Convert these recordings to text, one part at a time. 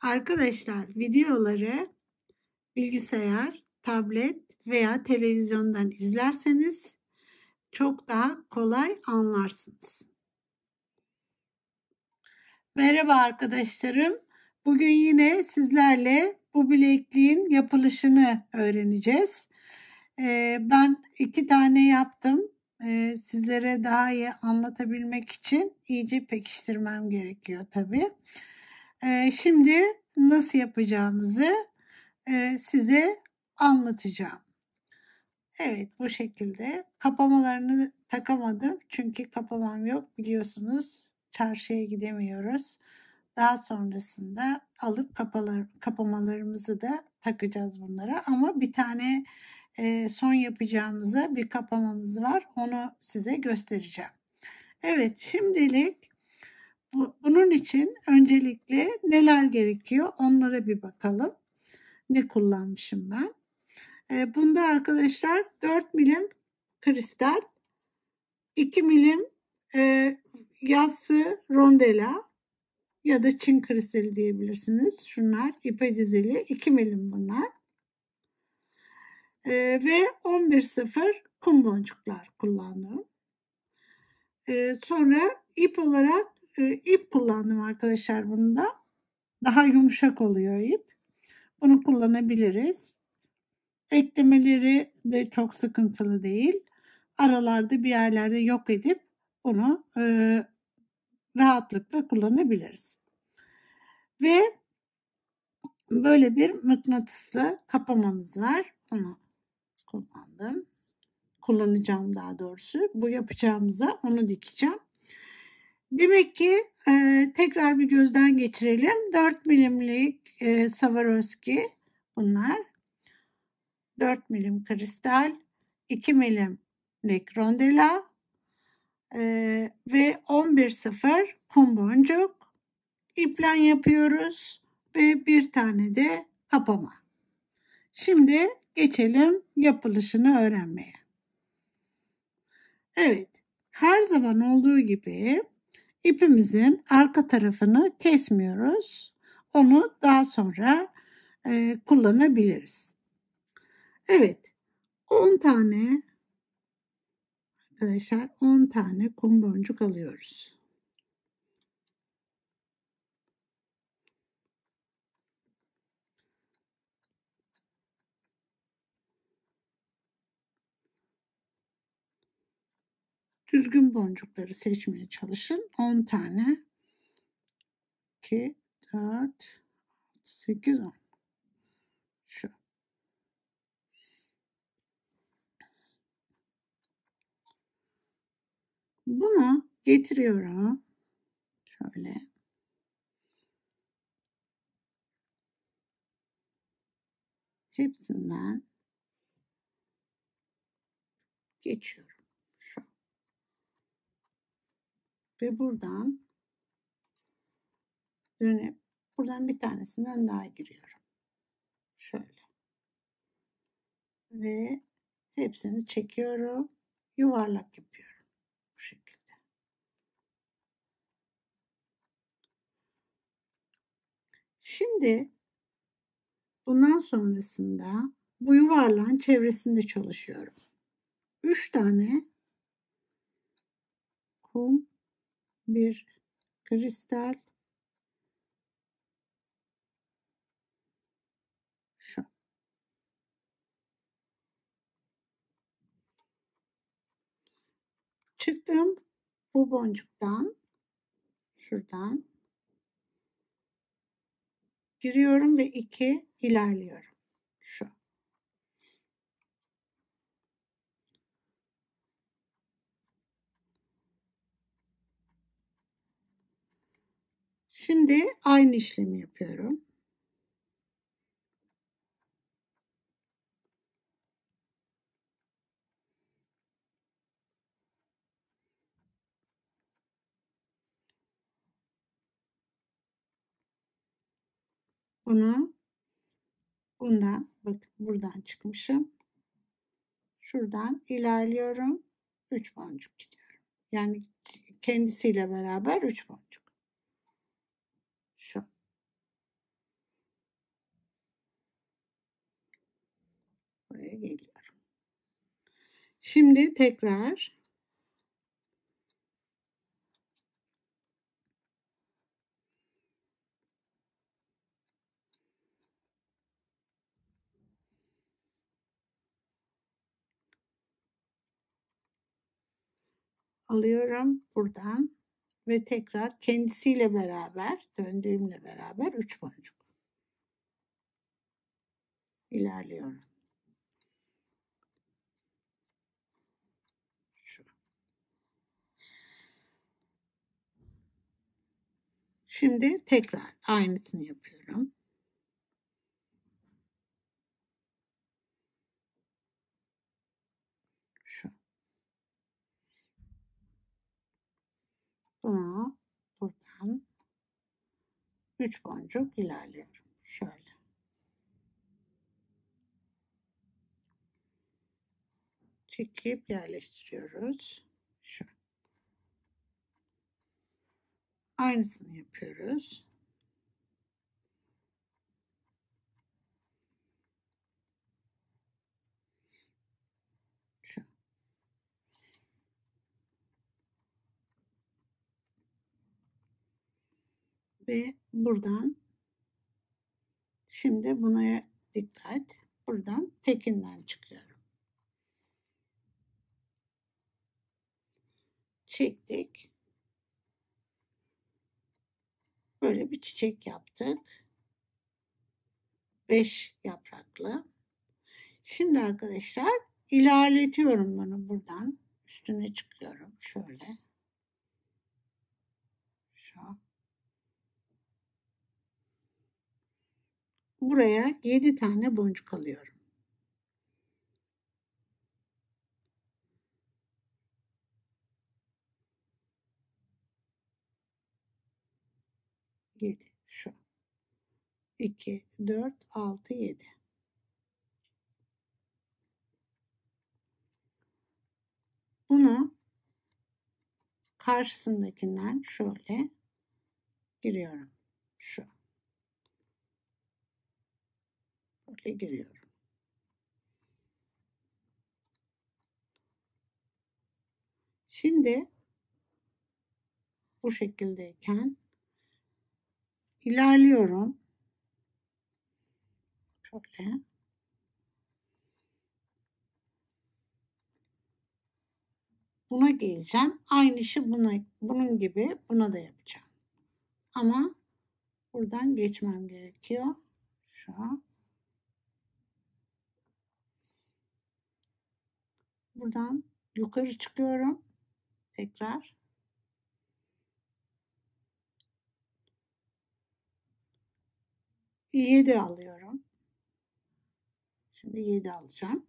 Arkadaşlar videoları bilgisayar, tablet veya televizyondan izlerseniz çok daha kolay anlarsınız. Merhaba arkadaşlarım. Bugün yine sizlerle bu bilekliğin yapılışını öğreneceğiz. Ee, ben iki tane yaptım. Ee, sizlere daha iyi anlatabilmek için iyice pekiştirmem gerekiyor tabii. Ee, şimdi nasıl yapacağımızı e, size anlatacağım. Evet bu şekilde kapamalarını takamadım çünkü kapamam yok biliyorsunuz çarşıya gidemiyoruz. Daha sonrasında alıp kapalar, kapamalarımızı da takacağız bunlara ama bir tane e, son yapacağımıza bir kapamamız var onu size göstereceğim. Evet şimdilik bunun için öncelikle neler gerekiyor onlara bir bakalım. Ne kullanmışım ben? E, bunda arkadaşlar 4 milim kristal, 2 milim e, yassı rondela ya da çin kristali diyebilirsiniz. Şunlar ipe dizili 2 milim bunlar. E, ve 11.0 kum boncuklar kullandım. E, sonra ip olarak e, ip kullandım arkadaşlar bunda. Daha yumuşak oluyor ip. Bunu kullanabiliriz. Eklemeleri de çok sıkıntılı değil. Aralarda bir yerlerde yok edip bunu e, rahatlıkla kullanabiliriz. Ve böyle bir mıknatıslı kapamamız var. Onu kullandım. Kullanacağım daha doğrusu. Bu yapacağımıza onu dikeceğim. Demek ki e, tekrar bir gözden geçirelim. 4 milimlik e, Swarovski bunlar. 4 milim kristal, 2 milimlik rondela e, ve 11.0 kum boncuk. İplen yapıyoruz ve bir tane de kapama. Şimdi geçelim yapılışını öğrenmeye. Evet, her zaman olduğu gibi ipimizin arka tarafını kesmiyoruz. Onu daha sonra e, kullanabiliriz. Evet 10 tane arkadaşlar 10 tane kum boncuk alıyoruz. Düzgün boncukları seçmeye çalışın. 10 tane. 2 4 8 10 şu. Bunu getiriyorum. Şöyle. Hepsinden geçiyorum şu ve buradan dönüp Buradan bir tanesinden daha giriyorum. Şöyle. Ve hepsini çekiyorum. Yuvarlak yapıyorum. Bu şekilde. Şimdi bundan sonrasında bu yuvarlağın çevresinde çalışıyorum. 3 tane kum, bir kristal, Çıktım bu boncuktan şuradan giriyorum ve iki ilerliyorum. Şu. Şimdi aynı işlemi yapıyorum. Bunu bundan bak buradan çıkmışım. Şuradan ilerliyorum. 3 boncuk gidiyorum. Yani kendisiyle beraber 3 boncuk. Şu. Buraya geliyorum. Şimdi tekrar alıyorum buradan ve tekrar kendisiyle beraber döndüğümle beraber 3 boncuk ilerliyorum. Şu. Şimdi tekrar aynısını yapıyorum. Şu. Bunu buradan 3 boncuk ilerliyorum. Şöyle. çekip yerleştiriyoruz. Şu. Aynısını yapıyoruz. Şu. Ve buradan şimdi buna dikkat. Buradan tekinden çıkıyorum. çektik. Böyle bir çiçek yaptık. 5 yapraklı. Şimdi arkadaşlar ilerletiyorum bunu buradan. Üstüne çıkıyorum şöyle. Şu. Buraya 7 tane boncuk alıyorum. 7 şu. 2, 4, 6, 7. Bunu karşısındakinden şöyle giriyorum. Şu. Böyle giriyorum. Şimdi bu şekildeyken ilerliyorum. Şöyle. Buna geleceğim. Aynı işi buna, bunun gibi buna da yapacağım. Ama buradan geçmem gerekiyor. Şu an. Buradan yukarı çıkıyorum. Tekrar. 7 alıyorum. Şimdi 7 alacağım.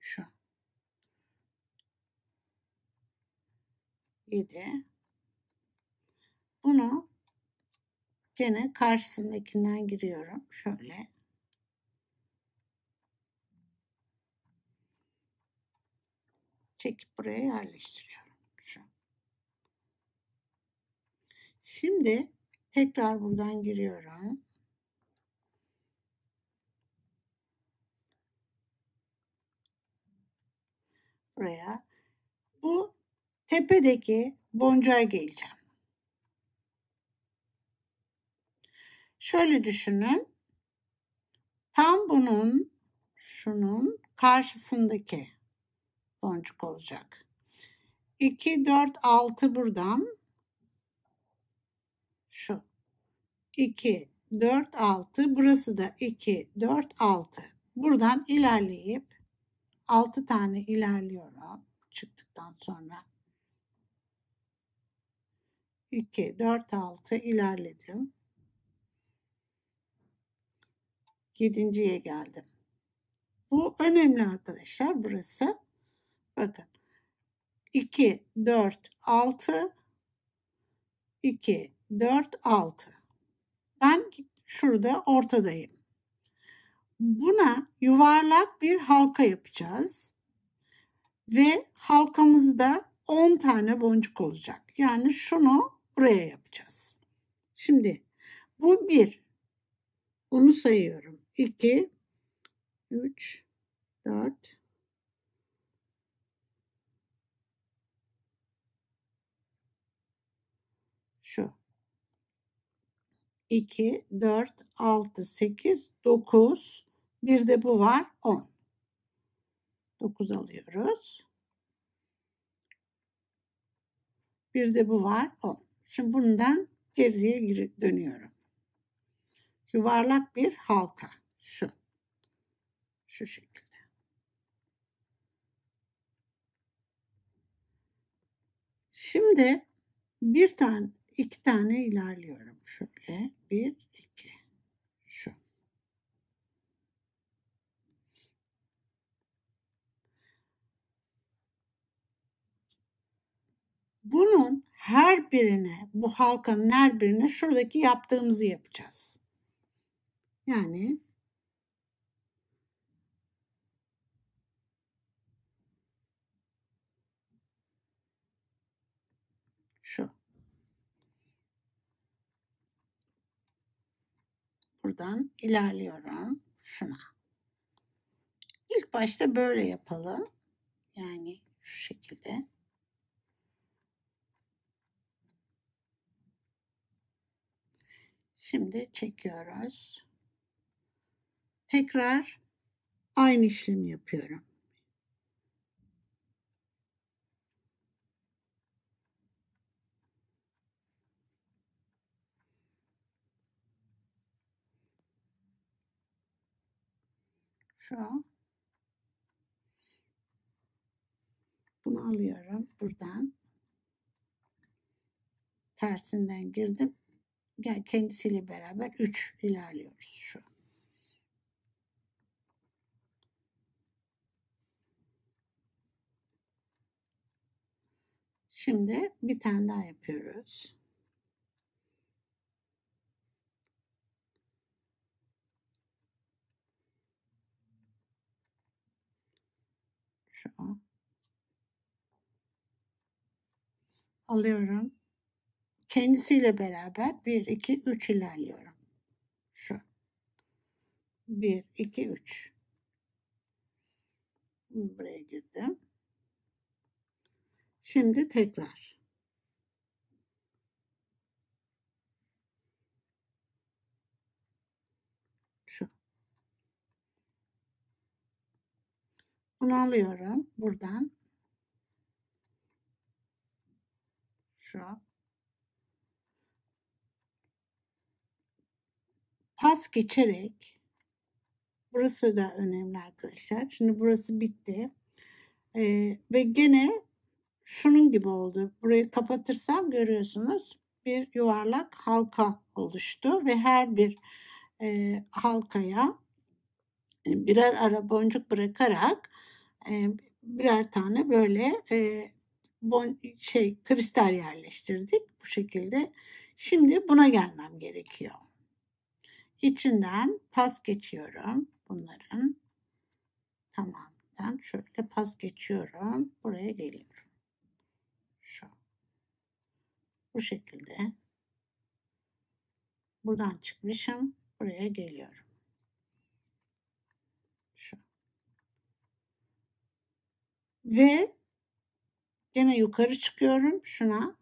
Şu. 7. Bunu gene karşısındakinden giriyorum. Şöyle. çekip buraya yerleştiriyorum. Şu. Şimdi tekrar buradan giriyorum. Buraya. Bu tepedeki boncuğa geleceğim. Şöyle düşünün. Tam bunun şunun karşısındaki boncuk olacak. 2, 4, 6 buradan. Şu. 2, 4, 6. Burası da 2, 4, 6. Buradan ilerleyip 6 tane ilerliyorum. Çıktıktan sonra. 2, 4, 6 ilerledim. Yedinciye geldim. Bu önemli arkadaşlar burası. Bakın. 2, 4, 6, 2, 4, 6. Ben şurada ortadayım. Buna yuvarlak bir halka yapacağız. Ve halkamızda 10 tane boncuk olacak. Yani şunu buraya yapacağız. Şimdi bu bir. Onu sayıyorum. 2 3 4 şu. 2 4 6 8 9 bir de bu var 10 9 alıyoruz. Bir de bu var 10 şimdi bundan geriye dönüyorum. Yuvarlak bir halka şu. Şu şekilde. Şimdi bir tane iki tane ilerliyorum. Şöyle bir iki. Şu. Bunun her birine bu halkanın her birine şuradaki yaptığımızı yapacağız. Yani şu buradan ilerliyorum şuna. İlk başta böyle yapalım. Yani şu şekilde. Şimdi çekiyoruz. Tekrar aynı işlemi yapıyorum. Şu bunu alıyorum buradan. Tersinden girdim. Gel kendisiyle beraber 3 ilerliyoruz şu. Şimdi bir tane daha yapıyoruz. Şu alıyorum. Kendisiyle beraber 1, 2, 3 ilerliyorum. Şu. 1, 2, 3. Buraya girdim. Şimdi tekrar. Şu. Bunu alıyorum buradan. Şu. Pas geçerek burası da önemli arkadaşlar. Şimdi burası bitti. Ee, ve gene şunun gibi oldu. Burayı kapatırsam görüyorsunuz bir yuvarlak halka oluştu ve her bir e, halkaya birer ara boncuk bırakarak birer tane böyle bon, şey kristal yerleştirdik bu şekilde. Şimdi buna gelmem gerekiyor. İçinden pas geçiyorum bunların. Tamamdan şöyle pas geçiyorum. Buraya geliyorum. Şu. Bu şekilde. Buradan çıkmışım. Buraya geliyorum. Şu. Ve gene yukarı çıkıyorum. Şuna.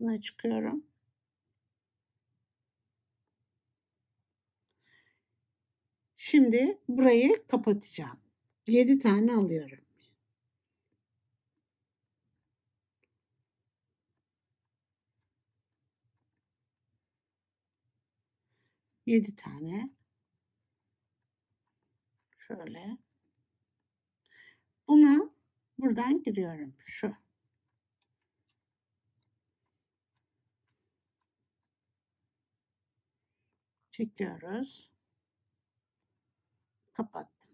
Buna çıkıyorum. Şimdi burayı kapatacağım. 7 tane alıyorum. Yedi tane. Şöyle. Bunu buradan giriyorum. Şu. Çekiyoruz. Kapattım.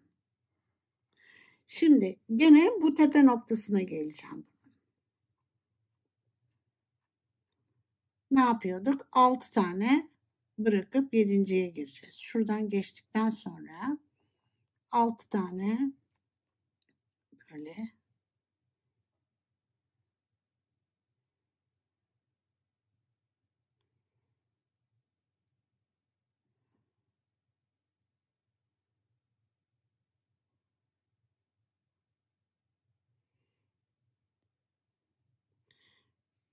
Şimdi gene bu tepe noktasına geleceğim. Ne yapıyorduk? 6 tane bırakıp 7.ye gireceğiz. Şuradan geçtikten sonra 6 tane böyle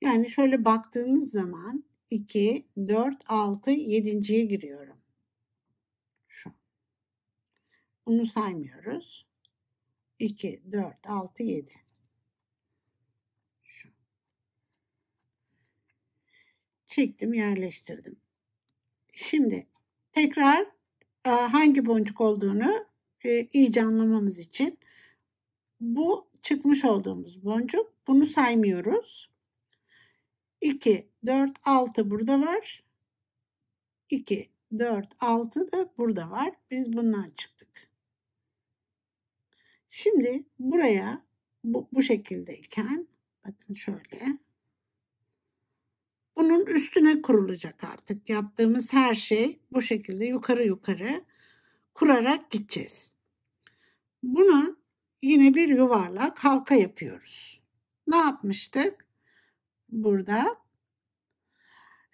Yani şöyle baktığımız zaman 2, 4, 6, 7.ye giriyorum. Bunu saymıyoruz. 2, 4, 6, 7. Şu. Çektim, yerleştirdim. Şimdi tekrar e, hangi boncuk olduğunu e, iyice anlamamız için bu çıkmış olduğumuz boncuk. Bunu saymıyoruz. 2, 4, 6 burada var. 2, 4, 6 da burada var. Biz bundan çıktık. Şimdi buraya bu, bu şekildeyken bakın şöyle bunun üstüne kurulacak artık. Yaptığımız her şey bu şekilde yukarı yukarı kurarak gideceğiz. Buna yine bir yuvarlak halka yapıyoruz. Ne yapmıştık? Burada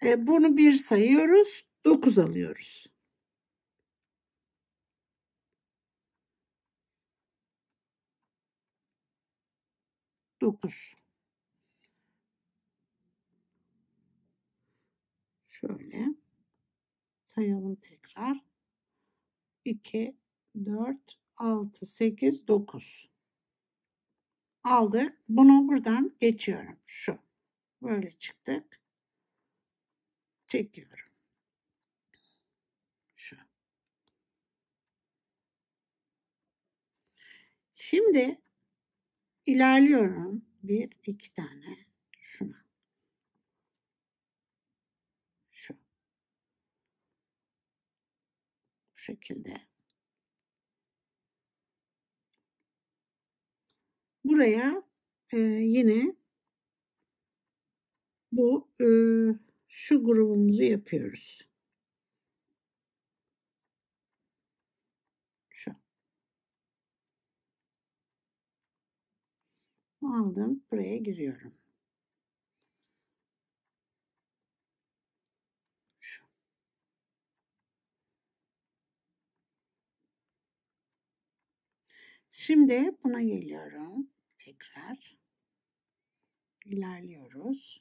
e, bunu bir sayıyoruz. 9 alıyoruz. Dokuz. Şöyle sayalım tekrar. 2, 4, 6, 8, 9. Aldık. Bunu buradan geçiyorum. Şu. Böyle çıktık. Çekiyorum. Şu. Şimdi ilerliyorum. Bir, iki tane. Şuna. Şu. Bu şekilde. Buraya e, yine bu e, şu grubumuzu yapıyoruz. Şu. Aldım. Buraya giriyorum. Şimdi buna geliyorum. Tekrar. ilerliyoruz.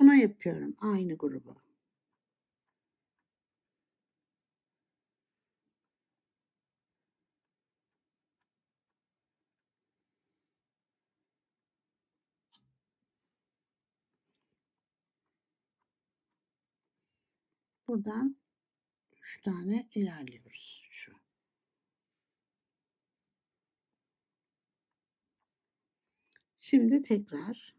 Buna yapıyorum aynı grubu. Buradan 3 tane ilerliyoruz. Şu. Şimdi tekrar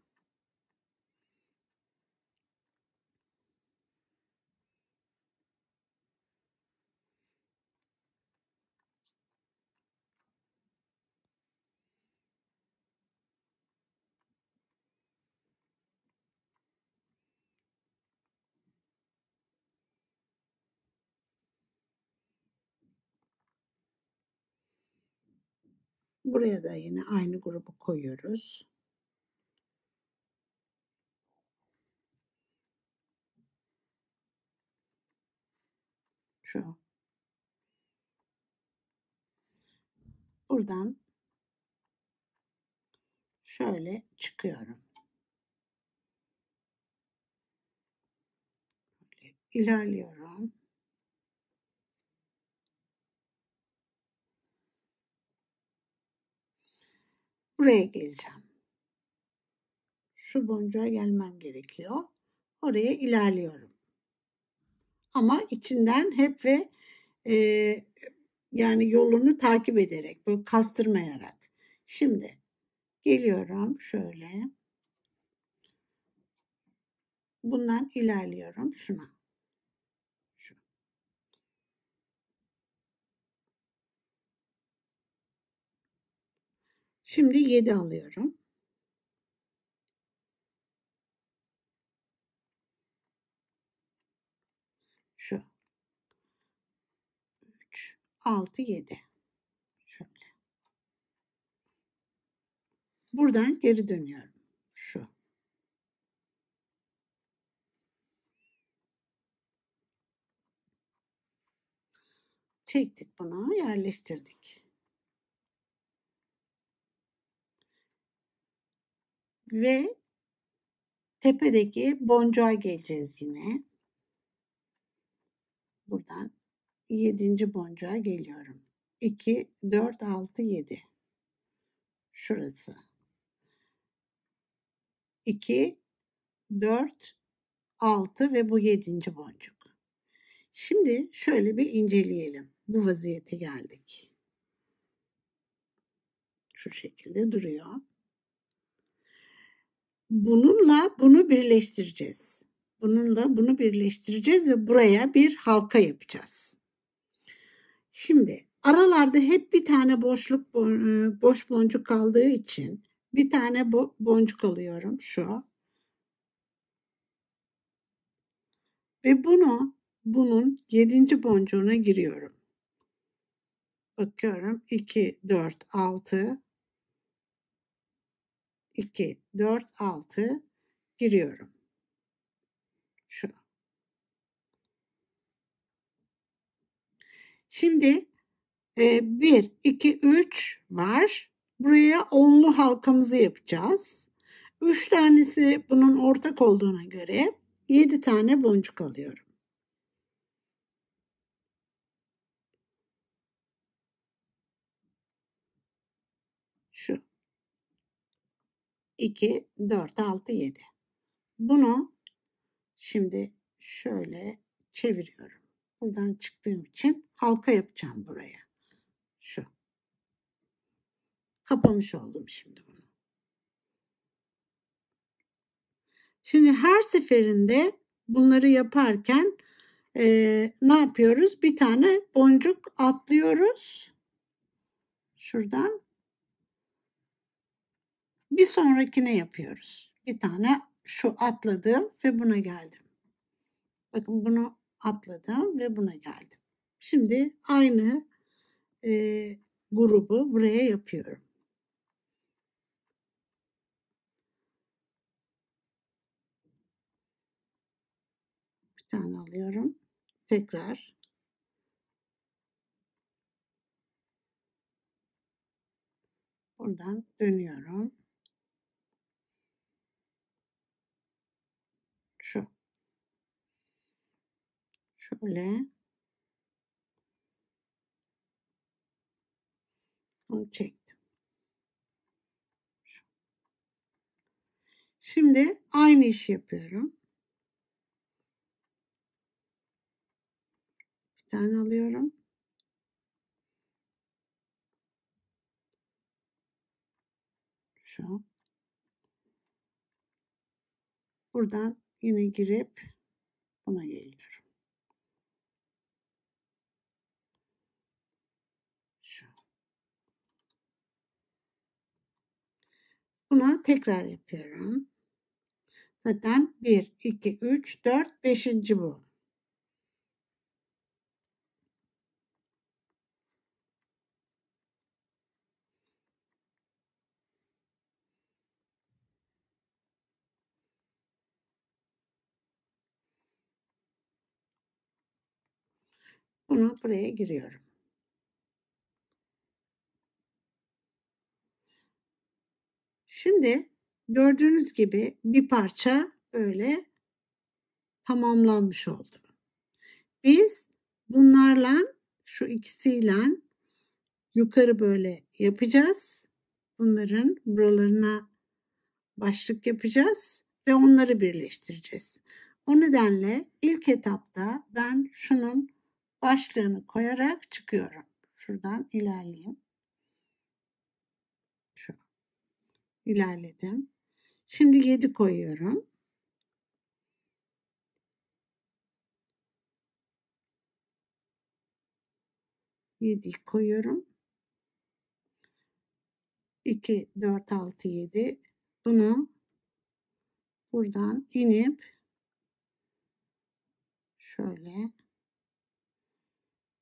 Buraya da yine aynı grubu koyuyoruz. Şu. Buradan şöyle çıkıyorum. İlerliyorum. Buraya geleceğim. Şu boncuğa gelmem gerekiyor. Oraya ilerliyorum. Ama içinden hep ve e, yani yolunu takip ederek, böyle kastırmayarak. Şimdi geliyorum şöyle. Bundan ilerliyorum şuna. Şu. Şimdi 7 alıyorum. Şu. 3, 6, 7. Şöyle. Buradan geri dönüyorum. Şu. Çektik bunu, yerleştirdik. Ve tepedeki boncuğa geleceğiz yine. Buradan 7. boncuğa geliyorum. 2, 4, 6, 7. Şurası. 2, 4, 6 ve bu 7. boncuk. Şimdi şöyle bir inceleyelim. Bu vaziyete geldik. Şu şekilde duruyor. Bununla bunu birleştireceğiz. Bununla bunu birleştireceğiz ve buraya bir halka yapacağız. Şimdi aralarda hep bir tane boşluk boş boncuk kaldığı için bir tane boncuk alıyorum şu. Ve bunu bunun yedinci boncuğuna giriyorum. Bakıyorum 2, 4, 6, 2, 4, 6 giriyorum. Şu. Şimdi 1, 2, 3 var. Buraya onlu halkamızı yapacağız. 3 tanesi bunun ortak olduğuna göre 7 tane boncuk alıyorum. Şu. 2, 4, 6, 7. Bunu şimdi şöyle çeviriyorum. Buradan çıktığım için halka yapacağım buraya. Şu. Kapamış oldum şimdi bunu. Şimdi her seferinde bunları yaparken e, ne yapıyoruz? Bir tane boncuk atlıyoruz. Şuradan. Bir sonrakine yapıyoruz. Bir tane şu atladım ve buna geldim. Bakın bunu atladım ve buna geldim. Şimdi aynı e, grubu buraya yapıyorum. Bir tane alıyorum. Tekrar buradan dönüyorum. Şu. Şöyle Onu çektim. Şimdi aynı işi yapıyorum. Bir tane alıyorum. Şu. Buradan yine girip buna geliyorum. Buna tekrar yapıyorum. Zaten 1, 2, 3, 4, 5. bu. Bunu buraya giriyorum. Şimdi gördüğünüz gibi bir parça böyle tamamlanmış oldu. Biz bunlarla şu ikisiyle yukarı böyle yapacağız. Bunların buralarına başlık yapacağız ve onları birleştireceğiz. O nedenle ilk etapta ben şunun başlığını koyarak çıkıyorum. Şuradan ilerleyeyim. İlerledim. Şimdi 7 koyuyorum. Yedi koyuyorum. 2, 4, 6, 7. Bunu buradan inip şöyle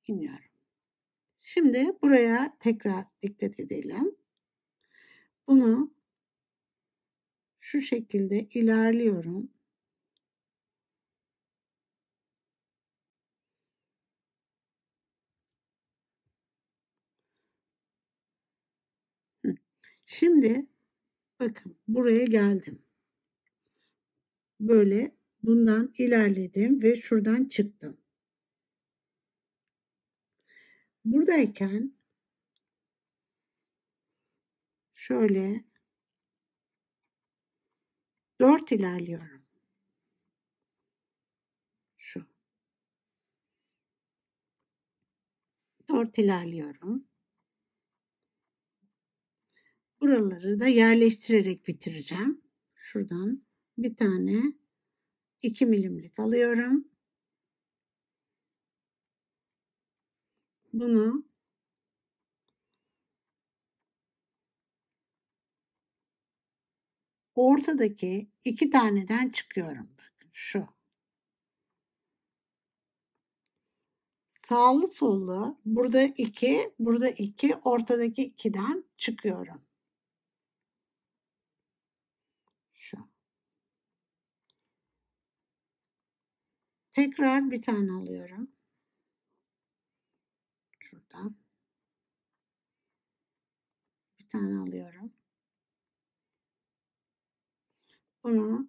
iniyorum. Şimdi buraya tekrar dikkat edelim. Bunu şu şekilde ilerliyorum. Şimdi bakın buraya geldim. böyle bundan ilerledim ve şuradan çıktım. Buradayken şöyle 4 ilerliyorum. Şu. 4 ilerliyorum. Buraları da yerleştirerek bitireceğim. Şuradan bir tane 2 milimlik alıyorum. Bunu ortadaki iki taneden çıkıyorum. Bakın şu. Sağlı sollu burada iki, burada iki, ortadaki ikiden çıkıyorum. Şu. Tekrar bir tane alıyorum. Şuradan. Bir tane alıyorum. Bunu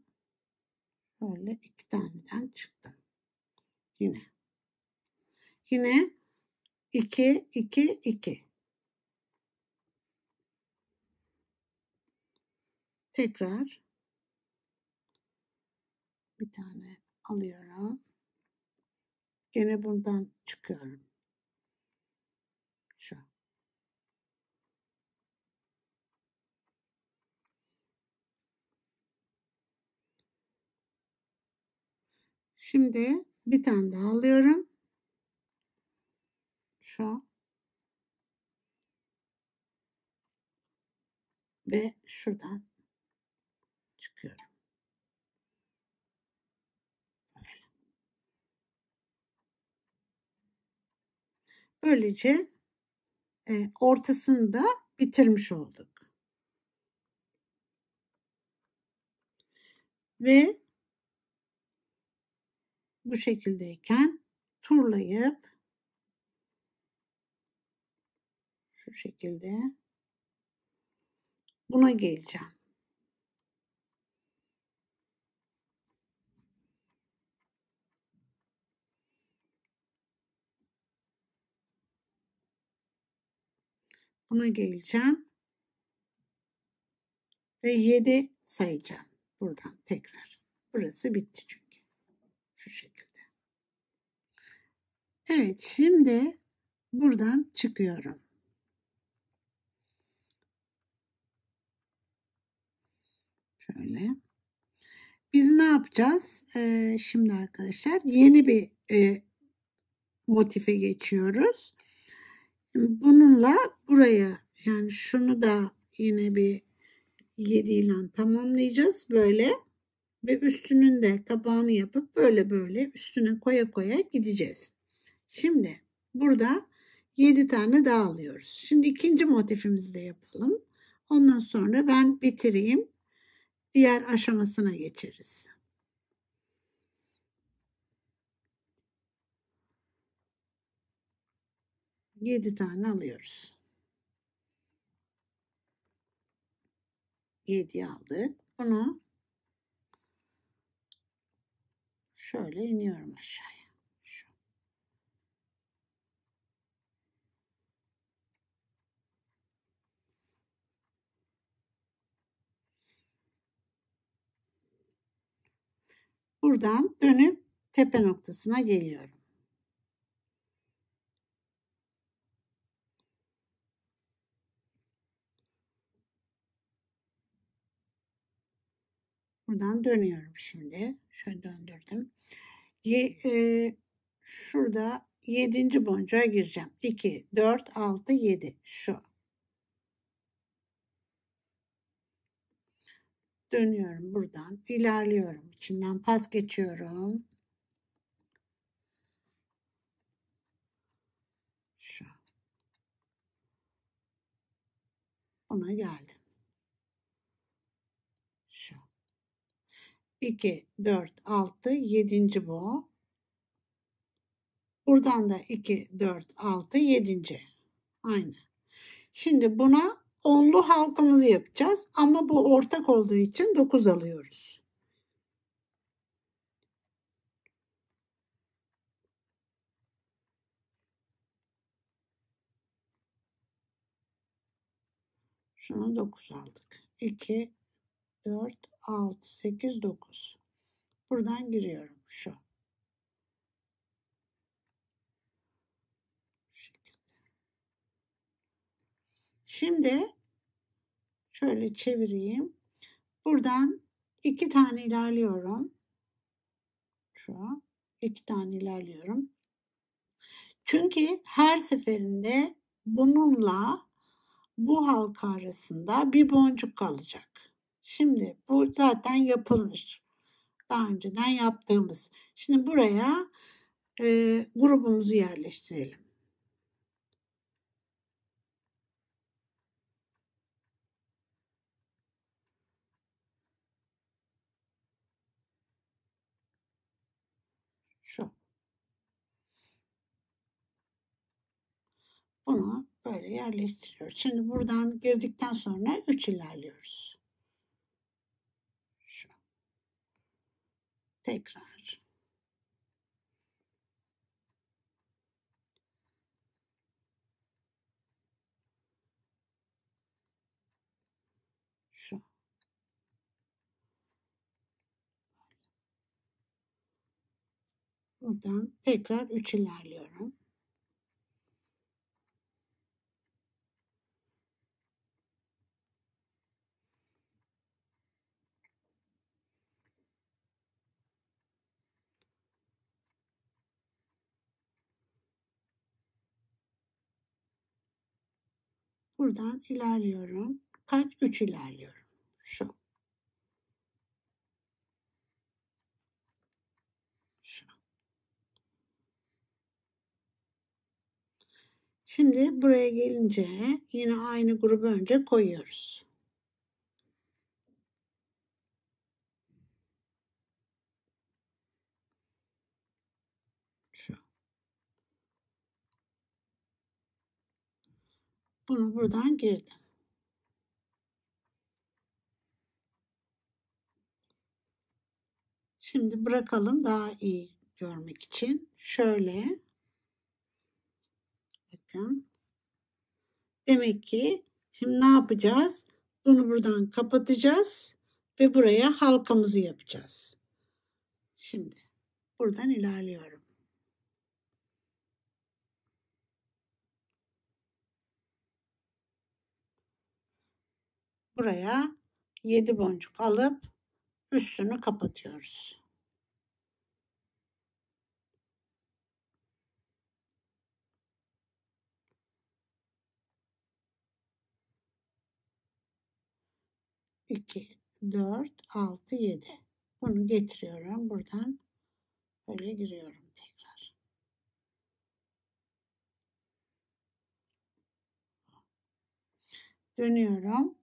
böyle iki taneden çıktım. Yine. Yine 2, 2, 2. Tekrar bir tane alıyorum. Gene buradan çıkıyorum. Şu. Şimdi bir tane daha alıyorum. Şu. Ve şuradan çıkıyorum. Böyle. Böylece e, ortasını da bitirmiş olduk. Ve bu şekildeyken turlayıp şu şekilde buna geleceğim. Buna geleceğim. Ve 7 sayacağım. Buradan tekrar. Burası bitti çünkü. Şu şekilde. Evet şimdi buradan çıkıyorum. Şöyle. Biz ne yapacağız? Ee, şimdi arkadaşlar yeni bir e, motife geçiyoruz. Bununla buraya yani şunu da yine bir 7 ile tamamlayacağız böyle ve üstünün de kapağını yapıp böyle böyle üstüne koya koya gideceğiz. Şimdi burada 7 tane daha alıyoruz. Şimdi ikinci motifimizi de yapalım. Ondan sonra ben bitireyim. Diğer aşamasına geçeriz. Yedi tane alıyoruz. Yedi aldık. Bunu şöyle iniyorum aşağıya. Buradan dönüp tepe noktasına geliyorum. Buradan dönüyorum şimdi. Şöyle döndürdüm. Ye, e, şurada 7. boncuğa gireceğim. 2, 4, 6, 7. Şu. Dönüyorum buradan. ilerliyorum. İçinden pas geçiyorum. Şu. Ona geldim. Şu. 2, 4, 6, 7. bu. Buradan da 2, 4, 6, 7. Aynı. Şimdi buna onlu halkamızı yapacağız. Ama bu ortak olduğu için 9 alıyoruz. Şunu 9 aldık. 2, 4, 6, 8, 9. Buradan giriyorum şu. Şimdi şöyle çevireyim. Buradan iki tane ilerliyorum. Şu iki tane ilerliyorum. Çünkü her seferinde bununla bu halka arasında bir boncuk kalacak. Şimdi bu zaten yapılmış. Daha önceden yaptığımız. Şimdi buraya e, grubumuzu yerleştirelim. Şu. Bunu böyle yerleştiriyoruz. Şimdi buradan girdikten sonra 3 ilerliyoruz. Şu. Tekrar. Şu. Buradan tekrar 3 ilerliyorum. Buradan ilerliyorum. Kaç? 3 ilerliyorum. Şu. Şu. Şimdi buraya gelince yine aynı grubu önce koyuyoruz. Şu. Bunu buradan girdim. Şimdi bırakalım daha iyi görmek için. Şöyle. Bakın. Demek ki şimdi ne yapacağız? Bunu buradan kapatacağız ve buraya halkamızı yapacağız. Şimdi buradan ilerliyorum. Buraya 7 boncuk alıp üstünü kapatıyoruz. İki, dört, altı, yedi. Bunu getiriyorum. Buradan böyle giriyorum tekrar. Dönüyorum.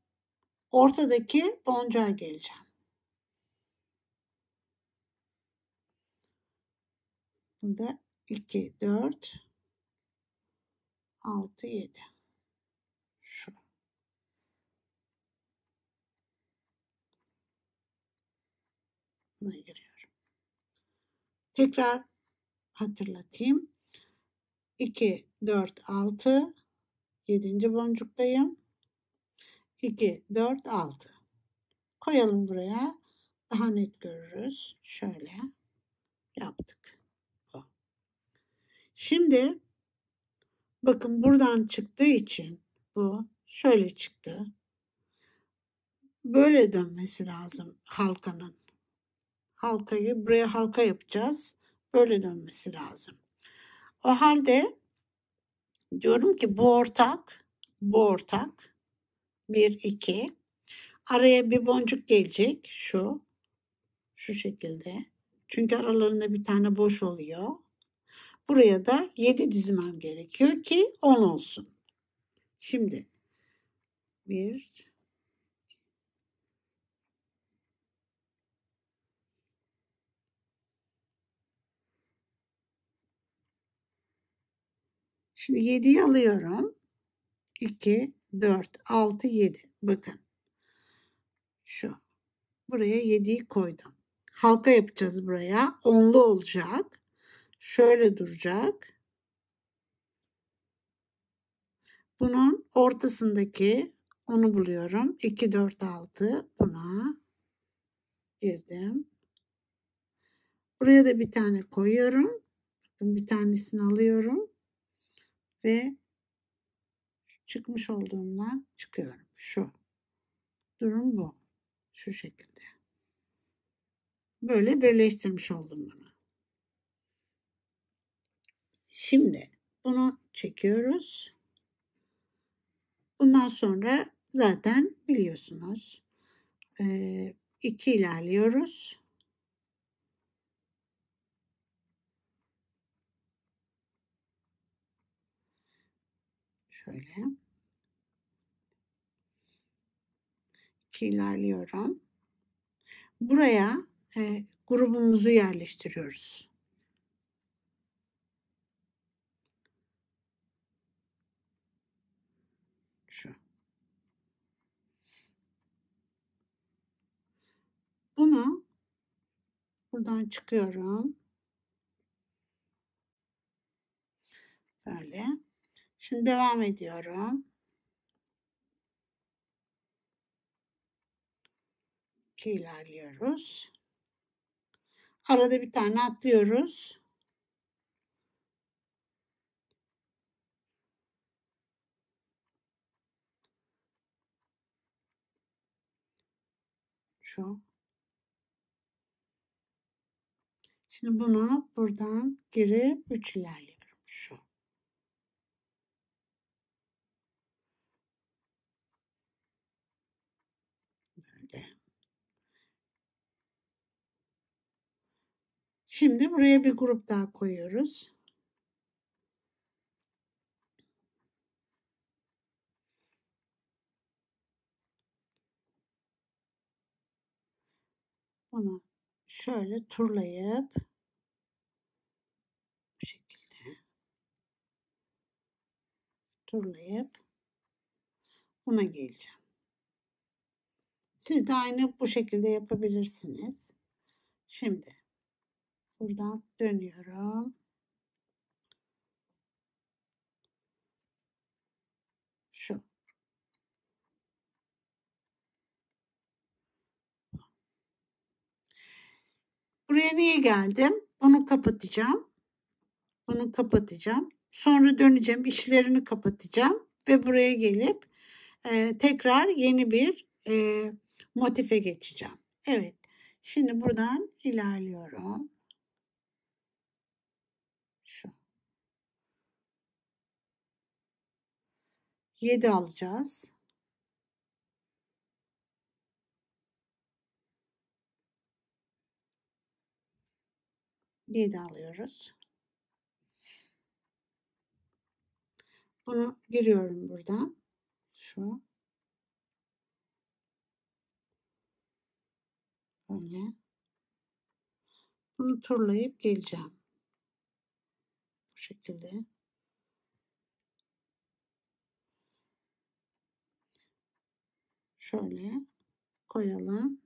Ortadaki boncuğa geleceğim. Burada 2, 4, 6, 7. Şu. Buna giriyorum. Tekrar hatırlatayım. 2, 4, 6, 7. boncuktayım. 2, 4, 6. Koyalım buraya. Daha net görürüz. Şöyle yaptık. Şimdi bakın buradan çıktığı için bu şöyle çıktı. Böyle dönmesi lazım halkanın. Halkayı buraya halka yapacağız. Böyle dönmesi lazım. O halde diyorum ki bu ortak, bu ortak. 1 2 araya bir boncuk gelecek şu şu şekilde. Çünkü aralarında bir tane boş oluyor. Buraya da 7 dizmem gerekiyor ki 10 olsun. Şimdi 1 Şimdi 7'yi alıyorum. 2, 4, 6, 7. Bakın. Şu. Buraya 7'yi koydum. Halka yapacağız buraya. Onlu olacak. Şöyle duracak. Bunun ortasındaki Onu buluyorum. 2, 4, 6 buna girdim. Buraya da bir tane koyuyorum. Bir tanesini alıyorum. Ve çıkmış olduğumdan çıkıyorum. Şu. Durum bu. Şu şekilde. Böyle birleştirmiş oldum bunu. Şimdi bunu çekiyoruz. Bundan sonra zaten biliyorsunuz. 2 ilerliyoruz. Şöyle. 2 ilerliyorum. Buraya e, grubumuzu yerleştiriyoruz. Şu. Bunu buradan çıkıyorum. Böyle. Şimdi devam ediyorum. İki ilerliyoruz. Arada bir tane atlıyoruz. Şu. Şimdi bunu buradan girip 3 ilerliyorum. Şu. Böyle. Şimdi buraya bir grup daha koyuyoruz. Bunu şöyle turlayıp bu şekilde turlayıp buna geleceğim. Siz de aynı bu şekilde yapabilirsiniz. Şimdi buradan dönüyorum. Şu. Buraya niye geldim? Bunu kapatacağım. Bunu kapatacağım. Sonra döneceğim. işlerini kapatacağım. Ve buraya gelip e, tekrar yeni bir e, motife geçeceğim. Evet. Şimdi buradan ilerliyorum. Şu. 7 alacağız. Yedi alıyoruz. Bunu giriyorum buradan. Şu. Böyle. Bunu turlayıp geleceğim. Bu şekilde. Şöyle koyalım.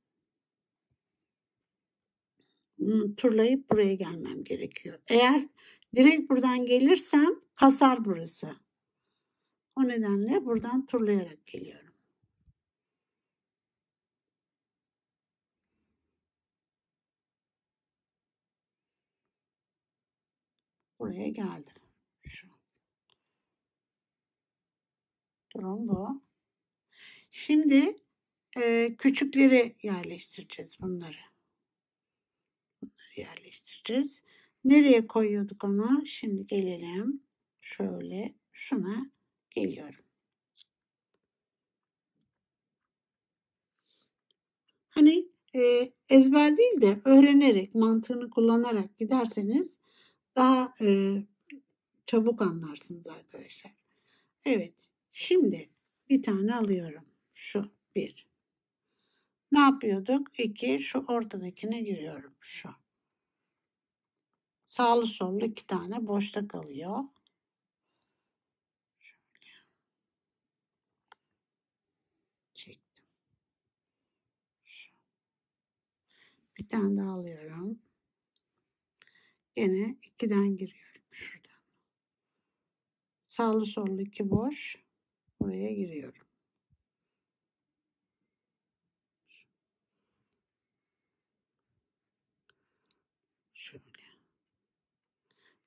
Turlayıp buraya gelmem gerekiyor. Eğer direkt buradan gelirsem kasar burası. O nedenle buradan turlayarak geliyorum. Buraya geldim. Şu. Durum bu. Şimdi e, küçükleri yerleştireceğiz bunları. Bunları yerleştireceğiz. Nereye koyuyorduk onu? Şimdi gelelim. Şöyle şuna geliyorum. Hani e, ezber değil de öğrenerek, mantığını kullanarak giderseniz daha e, çabuk anlarsınız arkadaşlar. Evet. Şimdi bir tane alıyorum. Şu bir. Ne yapıyorduk? İki. Şu ortadakine giriyorum. Şu. Sağlı sollu iki tane boşta kalıyor. Çektim. Bir tane daha alıyorum. Yine ikiden giriyorum şuradan. Sağlı sollu iki boş. Buraya giriyorum.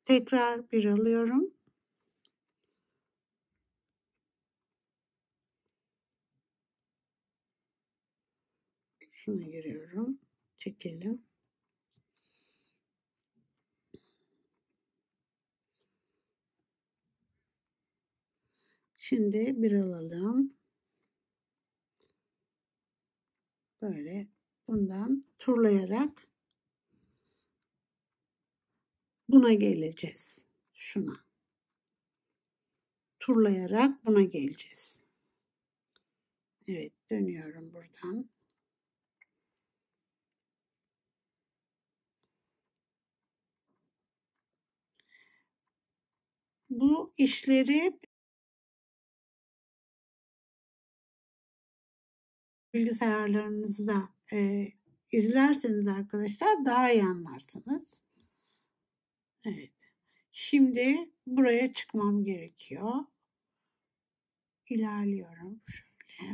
Tekrar bir alıyorum. Şuna giriyorum. Çekelim. Şimdi bir alalım. Böyle bundan turlayarak buna geleceğiz. Şuna. Turlayarak buna geleceğiz. Evet dönüyorum buradan. Bu işleri bilgisayarlarınızda e, izlerseniz arkadaşlar daha iyi anlarsınız. Evet. Şimdi buraya çıkmam gerekiyor. İlerliyorum şöyle.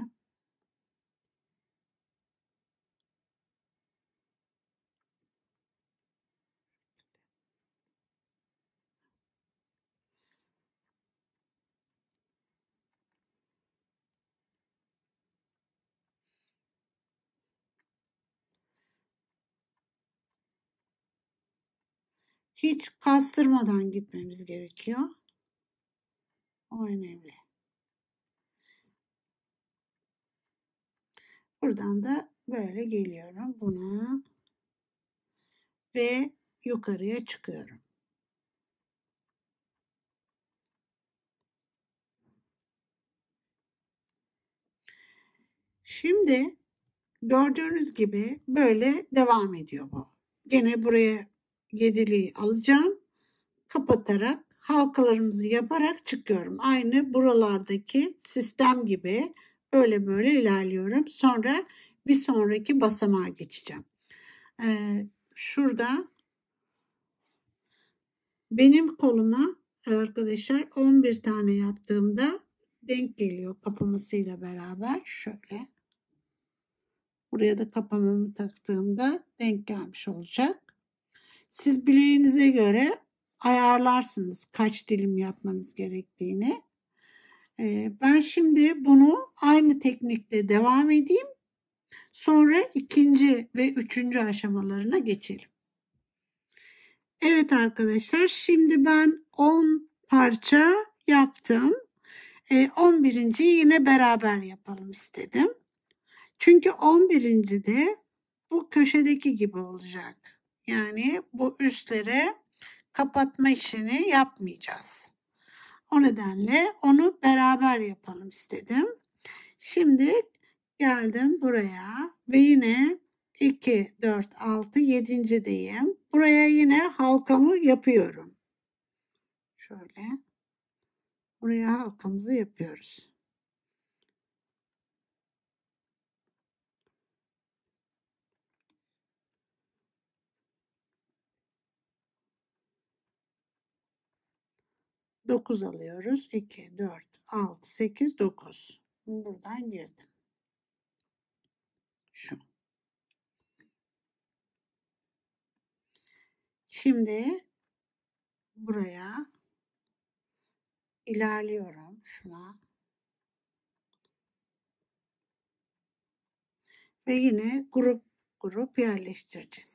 Hiç kastırmadan gitmemiz gerekiyor. O önemli. Buradan da böyle geliyorum buna ve yukarıya çıkıyorum. Şimdi gördüğünüz gibi böyle devam ediyor bu. Gene buraya yediliği alacağım. Kapatarak halkalarımızı yaparak çıkıyorum. Aynı buralardaki sistem gibi böyle böyle ilerliyorum. Sonra bir sonraki basamağa geçeceğim. Ee, şurada benim koluma arkadaşlar 11 tane yaptığımda denk geliyor kapamasıyla beraber şöyle. Buraya da kapamamı taktığımda denk gelmiş olacak. Siz bileğinize göre ayarlarsınız kaç dilim yapmanız gerektiğini. Ee, ben şimdi bunu aynı teknikle devam edeyim. Sonra ikinci ve üçüncü aşamalarına geçelim. Evet arkadaşlar şimdi ben 10 parça yaptım. 11. Ee, yine beraber yapalım istedim. Çünkü 11. de bu köşedeki gibi olacak. Yani bu üstlere kapatma işini yapmayacağız. O nedenle onu beraber yapalım istedim. Şimdi geldim buraya ve yine 2, 4, 6, 7. deyim. Buraya yine halkamı yapıyorum. Şöyle. Buraya halkamızı yapıyoruz. 9 alıyoruz. 2, 4, 6, 8, 9. Buradan girdim. Şu. Şimdi buraya ilerliyorum şuna. Ve yine grup grup yerleştireceğiz.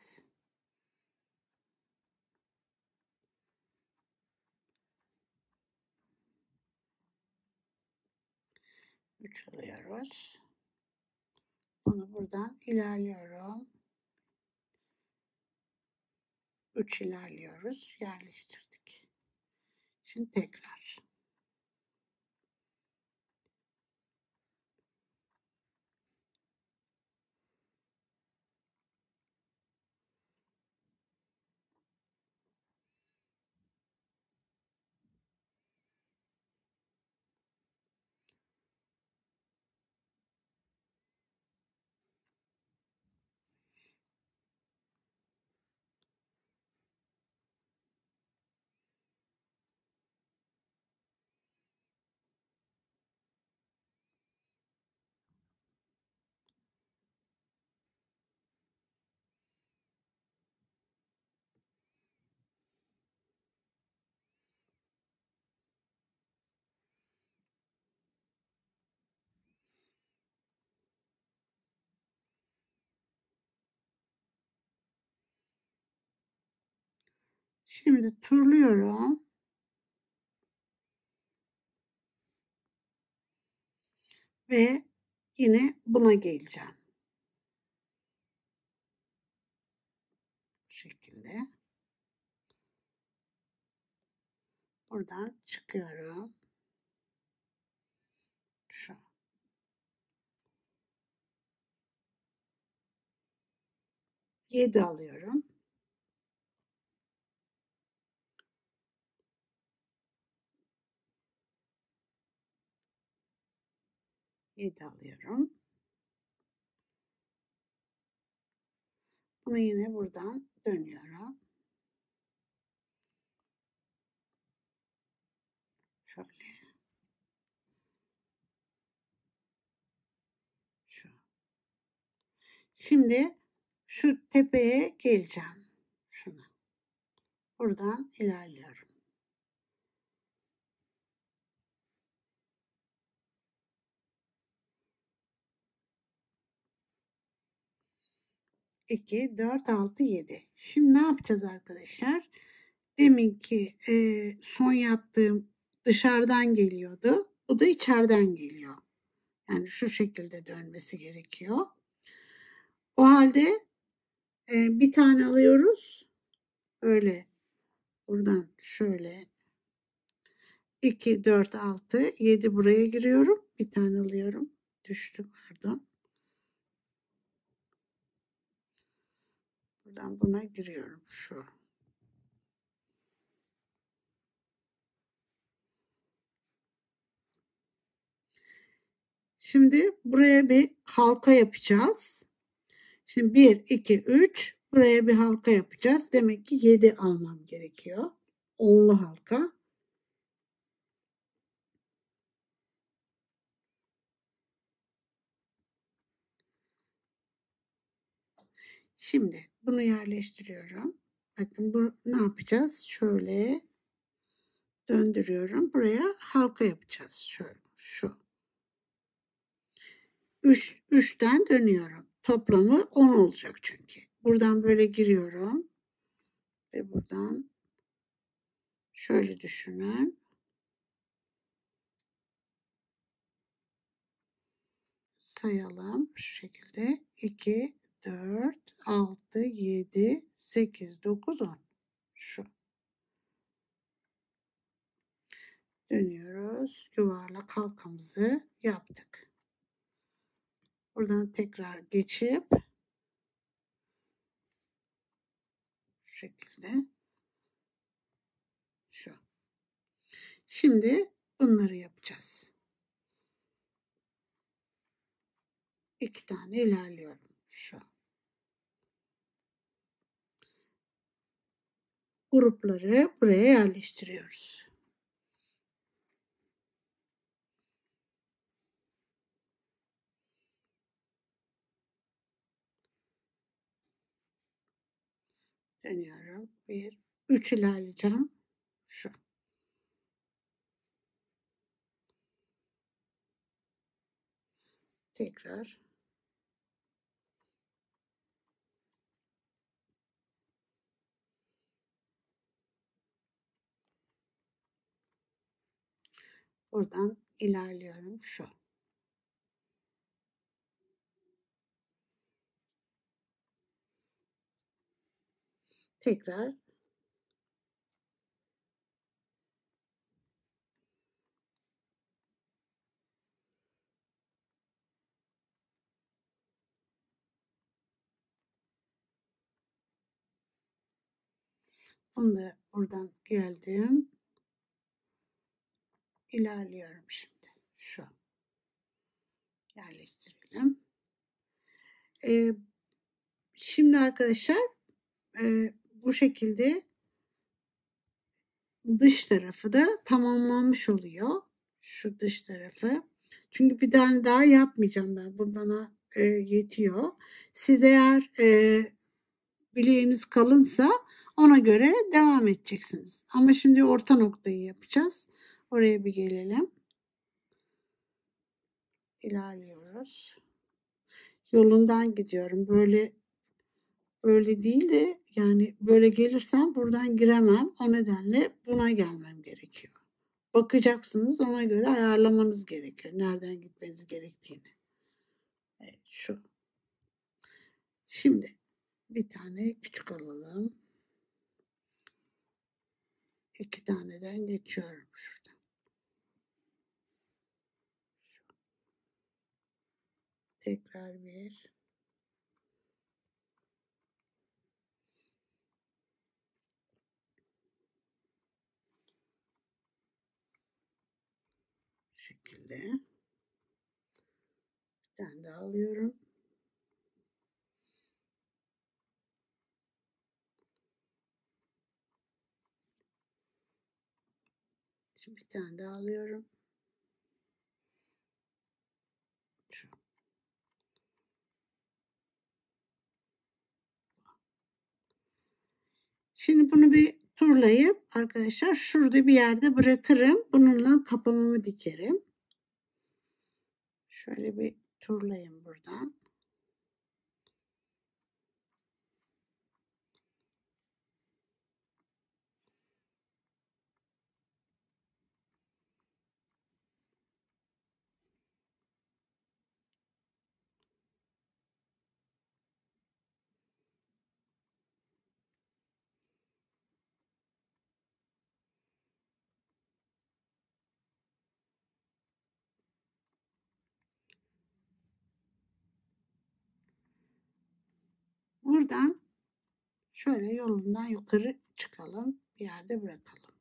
3 alıyoruz. Bunu buradan ilerliyorum. 3 ilerliyoruz. Yerleştirdik. Şimdi tekrar. Şimdi turluyorum. Ve yine buna geleceğim. Bu şekilde. Buradan çıkıyorum. Şu. Yedi alıyorum. 7 alıyorum. Bunu yine buradan dönüyorum. Şöyle. Şu. Şimdi şu tepeye geleceğim. Şuna. Buradan ilerliyorum. 2, 4, 6, 7. Şimdi ne yapacağız arkadaşlar? Deminki e, son yaptığım dışarıdan geliyordu. Bu da içeriden geliyor. Yani şu şekilde dönmesi gerekiyor. O halde e, bir tane alıyoruz. Böyle buradan şöyle 2, 4, 6, 7 buraya giriyorum. Bir tane alıyorum. Düştü pardon. Buradan buna giriyorum şu. Şimdi buraya bir halka yapacağız. Şimdi 1, 2, 3 buraya bir halka yapacağız. Demek ki 7 almam gerekiyor. Onlu halka. Şimdi bunu yerleştiriyorum. Bakın bu ne yapacağız? Şöyle döndürüyorum. Buraya halka yapacağız. Şöyle şu. 3 3'ten dönüyorum. Toplamı 10 olacak çünkü. Buradan böyle giriyorum. Ve buradan şöyle düşünün. Sayalım şu şekilde. 2 4 6, 7, 8, 9, 10. Şu. Dönüyoruz. Yuvarlak halkamızı yaptık. Buradan tekrar geçip şu şekilde şu. Şimdi bunları yapacağız. İki tane ilerliyorum. Şu. grupları buraya yerleştiriyoruz. Dönüyorum. Bir, üç ilerleyeceğim. Şu. Tekrar Buradan ilerliyorum. Şu. Tekrar. Bunu da buradan geldim ilerliyorum şimdi. Şu. Yerleştirelim. Ee, şimdi arkadaşlar e, bu şekilde dış tarafı da tamamlanmış oluyor. Şu dış tarafı. Çünkü bir tane daha yapmayacağım ben. Bu bana e, yetiyor. Siz eğer e, bileğiniz kalınsa ona göre devam edeceksiniz. Ama şimdi orta noktayı yapacağız. Oraya bir gelelim. İlerliyoruz. Yolundan gidiyorum. Böyle böyle değil de yani böyle gelirsem buradan giremem. O nedenle buna gelmem gerekiyor. Bakacaksınız ona göre ayarlamanız gerekiyor. Nereden gitmeniz gerektiğini. Evet şu. Şimdi bir tane küçük alalım. İki taneden geçiyorum şuradan. Tekrar bir. Şekilde. Bir tane daha alıyorum. Şimdi bir tane daha alıyorum. Şimdi bunu bir turlayıp arkadaşlar şurada bir yerde bırakırım. Bununla kapamamı dikerim. Şöyle bir turlayayım buradan. Buradan şöyle yolundan yukarı çıkalım. Bir yerde bırakalım.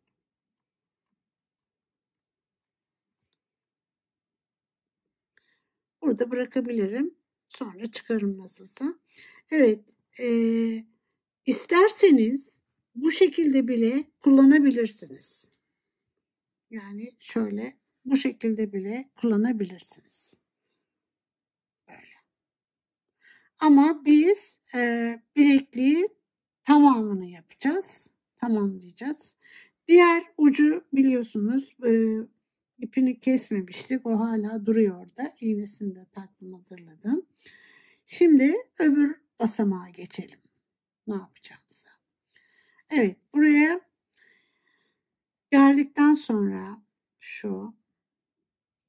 Burada bırakabilirim. Sonra çıkarım nasılsa. Evet. E, isterseniz bu şekilde bile kullanabilirsiniz. Yani şöyle bu şekilde bile kullanabilirsiniz. Böyle. Ama biz e, bilekliği tamamını yapacağız. Tamamlayacağız. Diğer ucu biliyorsunuz e, ipini kesmemiştik. O hala duruyor orada. İğnesini de taktım hazırladım. Şimdi öbür basamağa geçelim. Ne yapacağımıza. Evet buraya geldikten sonra şu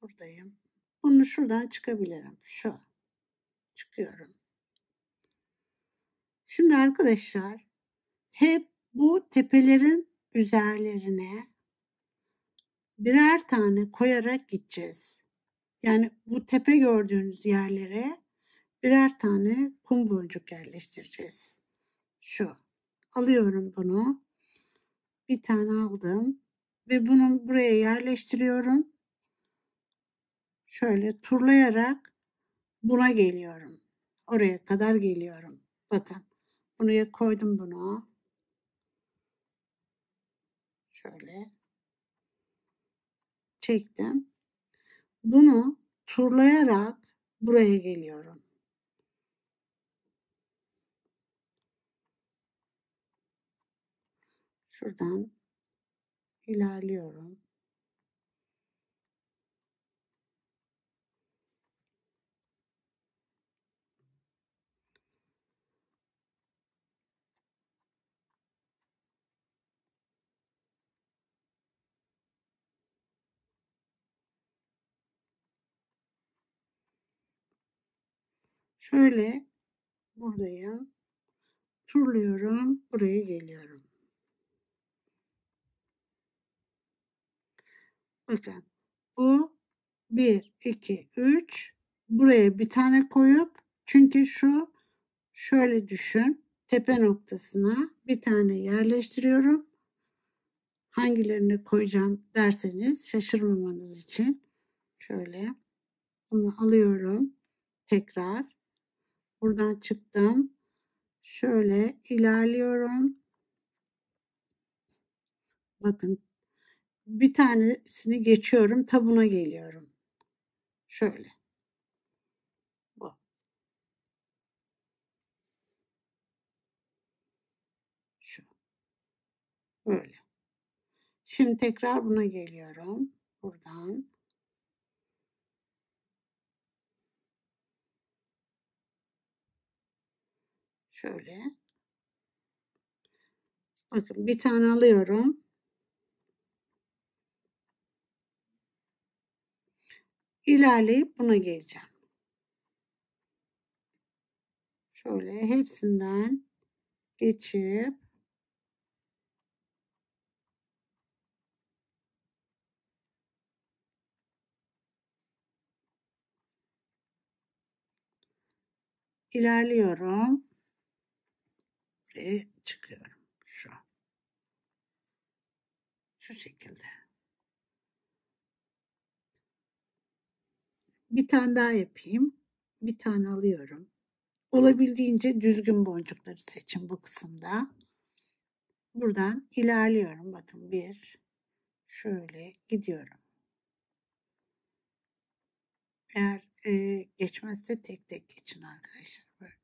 buradayım. Bunu şuradan çıkabilirim. Şu çıkıyorum. Şimdi arkadaşlar hep bu tepelerin üzerlerine birer tane koyarak gideceğiz. Yani bu tepe gördüğünüz yerlere birer tane kum boncuk yerleştireceğiz. Şu. Alıyorum bunu. Bir tane aldım. Ve bunu buraya yerleştiriyorum. Şöyle turlayarak buna geliyorum. Oraya kadar geliyorum. Bakın. Buraya koydum bunu. Şöyle çektim. Bunu turlayarak buraya geliyorum. Şuradan ilerliyorum. Şöyle buradayım. Turluyorum. Buraya geliyorum. Bakın bu 1, 2, 3 buraya bir tane koyup çünkü şu şöyle düşün tepe noktasına bir tane yerleştiriyorum. Hangilerini koyacağım derseniz şaşırmamanız için şöyle bunu alıyorum tekrar buradan çıktım şöyle ilerliyorum bakın bir tanesini geçiyorum tabuna geliyorum. Şöyle. Bu. Şu. Böyle. Şimdi tekrar buna geliyorum. Buradan. Şöyle. Bakın bir tane alıyorum. İlerleyip buna geleceğim. Şöyle hepsinden geçip ilerliyorum ve çıkıyorum şu şu şekilde. Bir tane daha yapayım. Bir tane alıyorum. Olabildiğince düzgün boncukları seçin bu kısımda. Buradan ilerliyorum. Bakın bir şöyle gidiyorum. Eğer e, geçmezse tek tek geçin arkadaşlar.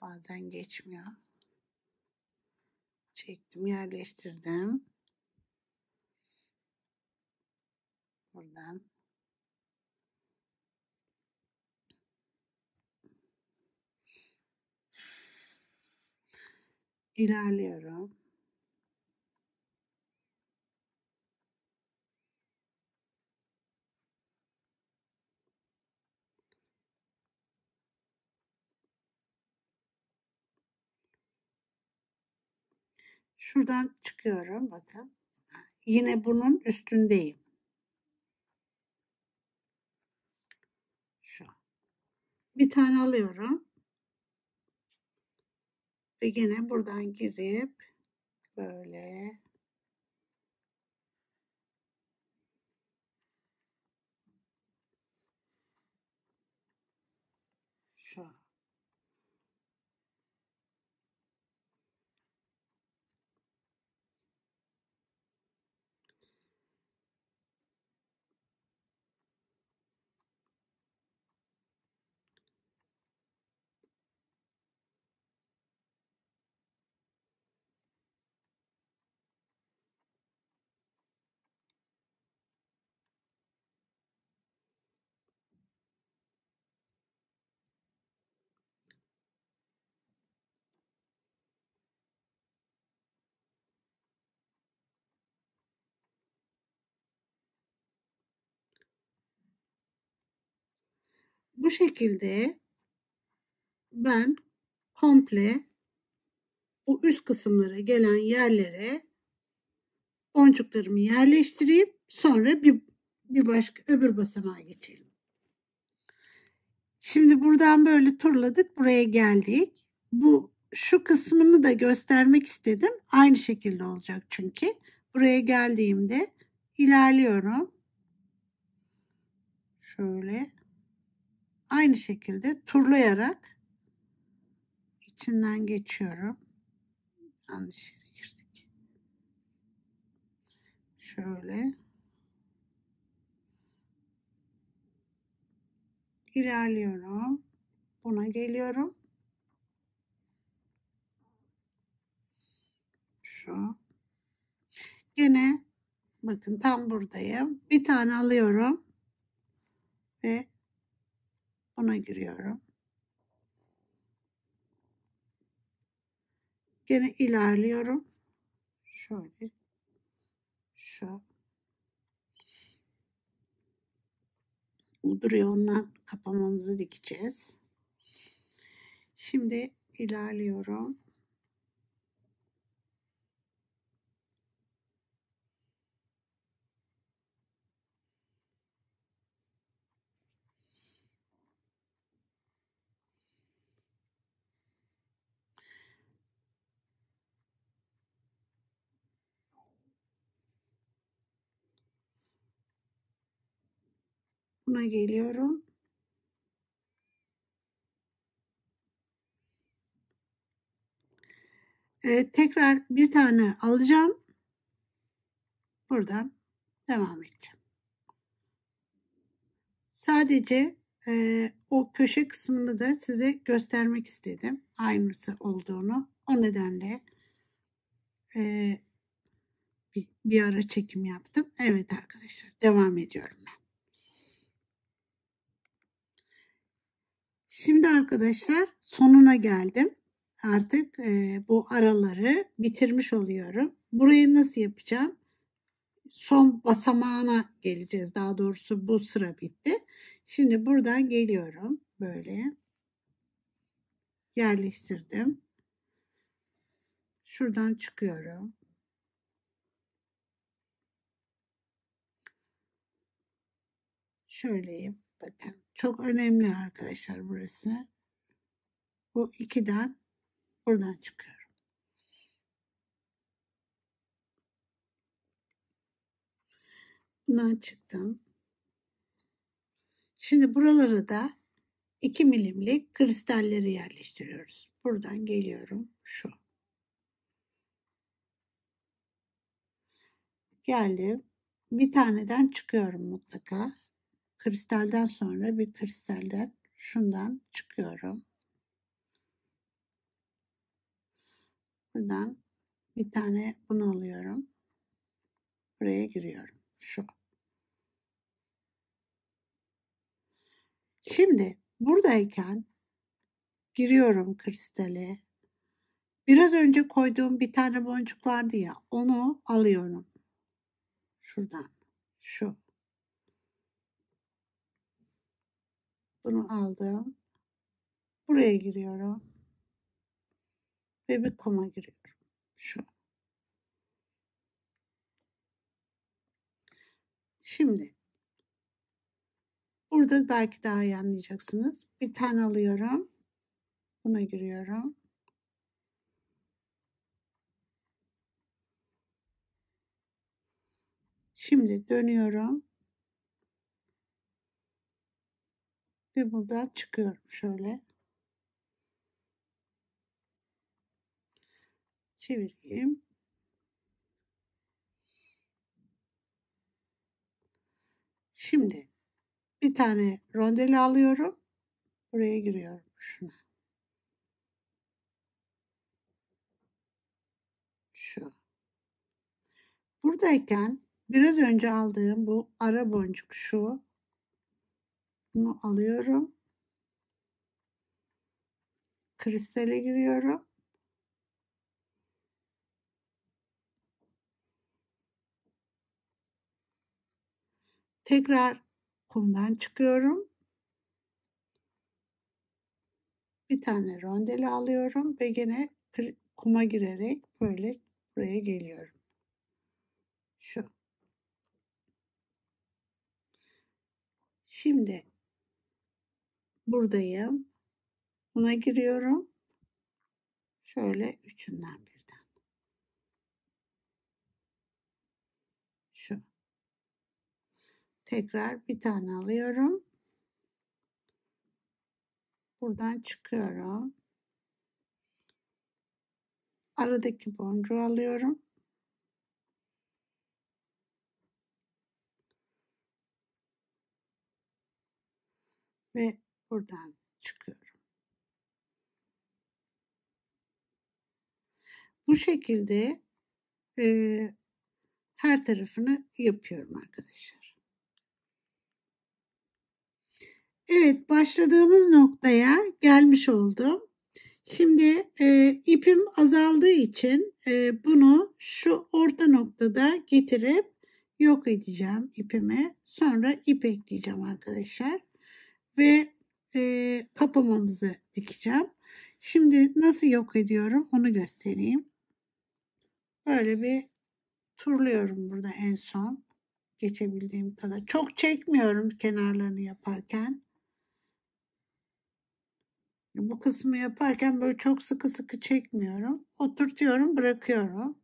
Bazen geçmiyor. Çektim, yerleştirdim. Buradan ilerliyorum. Şuradan çıkıyorum bakın. Yine bunun üstündeyim. Şu. Bir tane alıyorum. Ve yine buradan girip böyle şu Bu şekilde ben komple bu üst kısımlara gelen yerlere boncuklarımı yerleştireyim. Sonra bir, bir başka öbür basamağa geçelim. Şimdi buradan böyle turladık. Buraya geldik. Bu şu kısmını da göstermek istedim. Aynı şekilde olacak çünkü. Buraya geldiğimde ilerliyorum. Şöyle aynı şekilde turlayarak içinden geçiyorum. Yanlış yere girdik. Şöyle ilerliyorum. Buna geliyorum. Şu. Yine bakın tam buradayım. Bir tane alıyorum ve ona giriyorum. Gene ilerliyorum. Şöyle. Şu. Duruyor ondan kapamamızı dikeceğiz. Şimdi ilerliyorum. Buna geliyorum. Ee, tekrar bir tane alacağım. Buradan devam edeceğim. Sadece e, o köşe kısmını da size göstermek istedim. Aynısı olduğunu. O nedenle e, bir, bir ara çekim yaptım. Evet arkadaşlar devam ediyorum ben. Şimdi arkadaşlar sonuna geldim. artık e, bu araları bitirmiş oluyorum. Burayı nasıl yapacağım? Son basamağına geleceğiz. Daha doğrusu bu sıra bitti. Şimdi buradan geliyorum. Böyle yerleştirdim. Şuradan çıkıyorum. Şöyleyim. Bakın çok önemli arkadaşlar burası. Bu ikiden buradan çıkıyorum. Bundan çıktım. Şimdi buraları da 2 milimlik kristalleri yerleştiriyoruz. Buradan geliyorum şu. Geldim. Bir taneden çıkıyorum mutlaka. Kristalden sonra bir kristalden şundan çıkıyorum. Buradan bir tane bunu alıyorum. Buraya giriyorum. Şu. Şimdi buradayken giriyorum kristale. Biraz önce koyduğum bir tane boncuk vardı ya onu alıyorum. Şuradan. Şu. Bunu aldım. Buraya giriyorum. Ve bir koma giriyorum. Şu. Şimdi burada belki daha iyi anlayacaksınız. Bir tane alıyorum. Buna giriyorum. Şimdi dönüyorum. Ve buradan çıkıyorum şöyle. Çevireyim. Şimdi bir tane rondeli alıyorum. Buraya giriyorum şuna. Şu. Buradayken biraz önce aldığım bu ara boncuk şu. Bunu alıyorum. Kristale giriyorum. Tekrar kumdan çıkıyorum. Bir tane rondeli alıyorum ve gene kuma girerek böyle buraya geliyorum. Şu. Şimdi buradayım. Buna giriyorum. Şöyle üçünden birden. Şu. Tekrar bir tane alıyorum. Buradan çıkıyorum. Aradaki boncuğu alıyorum. Ve buradan çıkıyorum. Bu şekilde e, her tarafını yapıyorum arkadaşlar. Evet başladığımız noktaya gelmiş oldum. Şimdi e, ipim azaldığı için e, bunu şu orta noktada getirip yok edeceğim ipimi. Sonra ip ekleyeceğim arkadaşlar. Ve e, kapamamızı dikeceğim. Şimdi nasıl yok ediyorum onu göstereyim. Böyle bir turluyorum burada en son. Geçebildiğim kadar. Çok çekmiyorum kenarlarını yaparken. Bu kısmı yaparken böyle çok sıkı sıkı çekmiyorum. Oturtuyorum, bırakıyorum.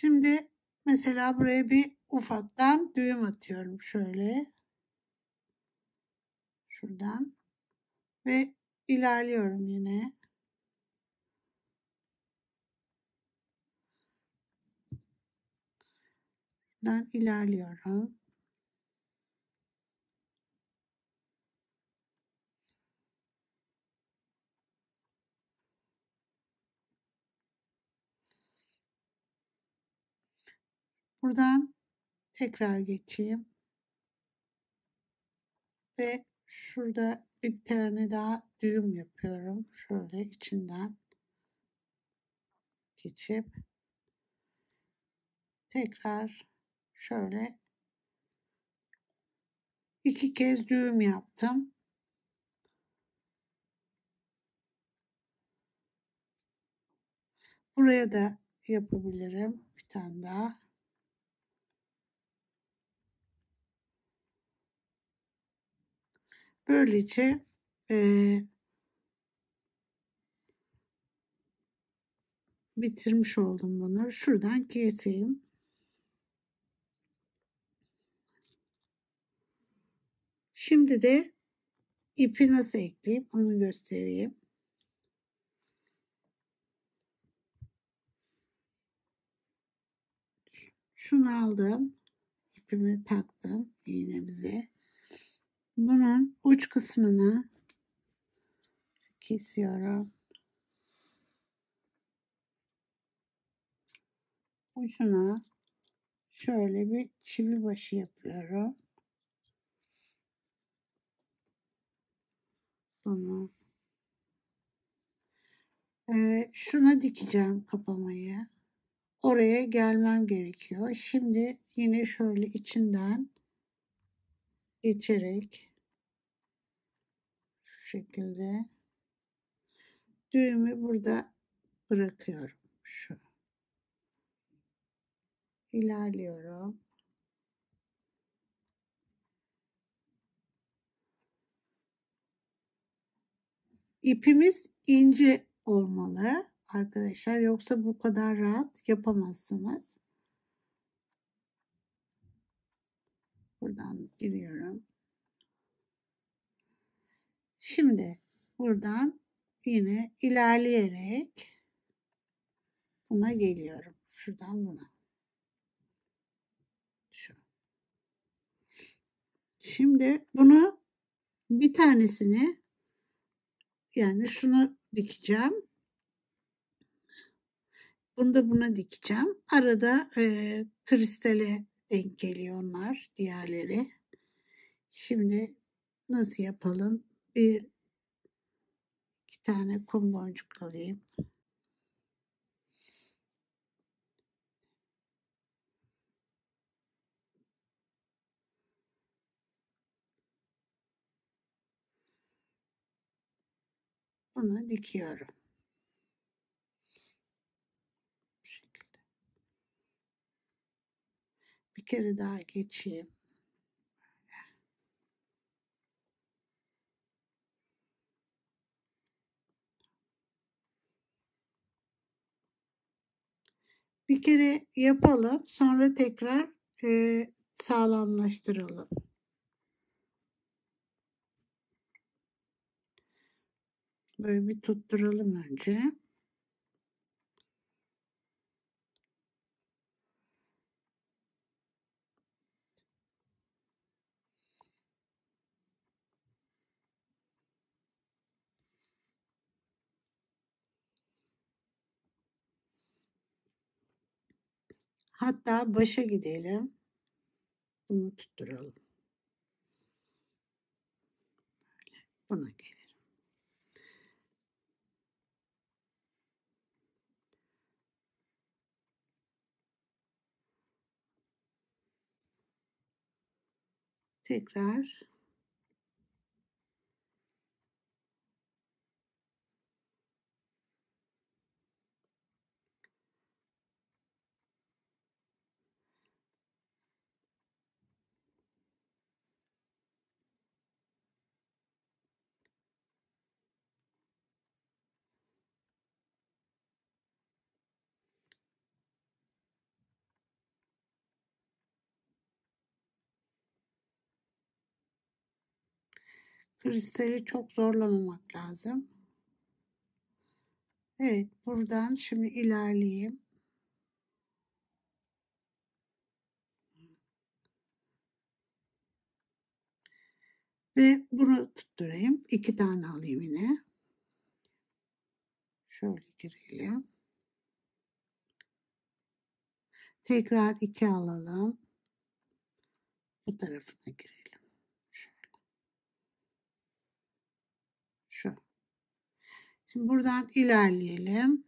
Şimdi mesela buraya bir ufaktan düğüm atıyorum şöyle. Şuradan. Ve ilerliyorum yine. Buradan ilerliyorum. Buradan tekrar geçeyim. Ve şurada bir tane daha düğüm yapıyorum. Şöyle içinden geçip tekrar şöyle iki kez düğüm yaptım. Buraya da yapabilirim bir tane daha. Böylece e, bitirmiş oldum bunu. Şuradan keseyim. Şimdi de ipi nasıl ekleyeyim onu göstereyim. Şunu aldım. ipimi taktım iğnemize. Bunun uç kısmını kesiyorum. Ucuna şöyle bir çivi başı yapıyorum. Bunu ee, şuna dikeceğim kapamayı. Oraya gelmem gerekiyor. Şimdi yine şöyle içinden geçerek şekilde düğümü burada bırakıyorum. Şu. İlerliyorum. İpimiz ince olmalı arkadaşlar. Yoksa bu kadar rahat yapamazsınız. Buradan giriyorum. Şimdi buradan yine ilerleyerek buna geliyorum. Şuradan buna. Şu. Şimdi bunu bir tanesini yani şunu dikeceğim. Bunu da buna dikeceğim. Arada e, kristale denk geliyor onlar diğerleri. Şimdi nasıl yapalım? Bir iki tane kum boncuk alayım. Bunu dikiyorum. Bir kere daha geçeyim. Bir kere yapalım. Sonra tekrar e, sağlamlaştıralım. Böyle bir tutturalım önce. Hatta başa gidelim. Bunu tutturalım. Buna gelelim. Tekrar kristali çok zorlamamak lazım. Evet buradan şimdi ilerleyeyim. Ve bunu tutturayım. İki tane alayım yine. Şöyle girelim. Tekrar iki alalım. Bu tarafına girelim. Şöyle. Şu. Şimdi buradan ilerleyelim.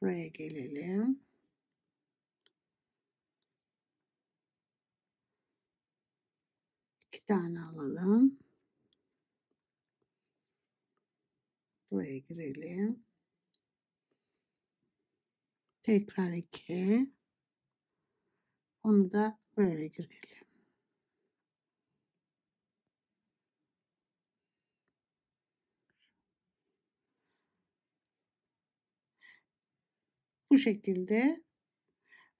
Buraya gelelim. İki tane alalım. Buraya girelim. Tekrar iki. Onu da böyle girelim. Bu şekilde.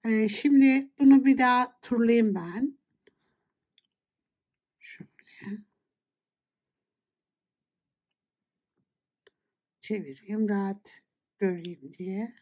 Ee, şimdi bunu bir daha turlayayım ben. Şöyle. Çevireyim rahat göreyim diye.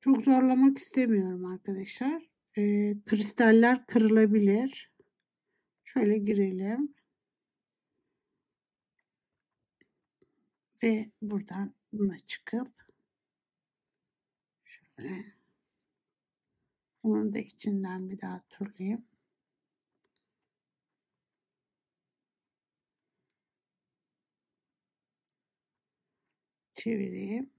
Çok zorlamak istemiyorum arkadaşlar. Ee, kristaller kırılabilir. Şöyle girelim. Ve buradan buna çıkıp şöyle bunun da içinden bir daha turlayayım. Çevireyim.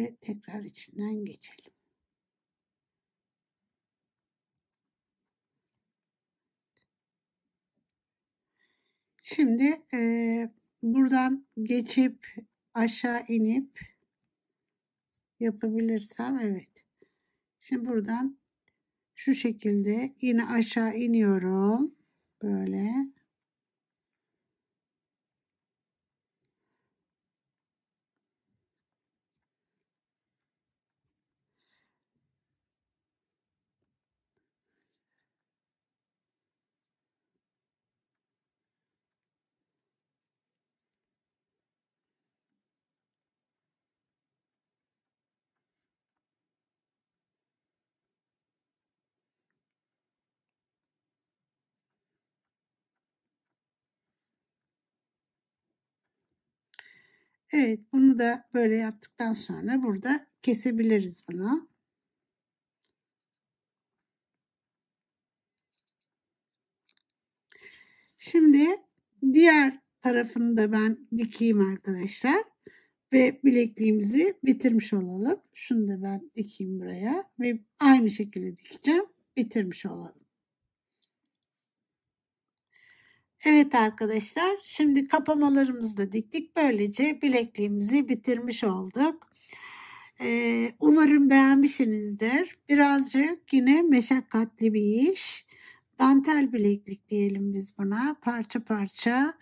Ve tekrar içinden geçelim. Şimdi e, buradan geçip aşağı inip yapabilirsem evet. Şimdi buradan şu şekilde yine aşağı iniyorum. Böyle. Evet bunu da böyle yaptıktan sonra burada kesebiliriz bunu. Şimdi diğer tarafını da ben dikeyim arkadaşlar. Ve bilekliğimizi bitirmiş olalım. Şunu da ben dikeyim buraya. Ve aynı şekilde dikeceğim. Bitirmiş olalım. Evet arkadaşlar şimdi kapamalarımızı da diktik. Böylece bilekliğimizi bitirmiş olduk. Ee, umarım beğenmişsinizdir. Birazcık yine meşakkatli bir iş. Dantel bileklik diyelim biz buna. Parça parça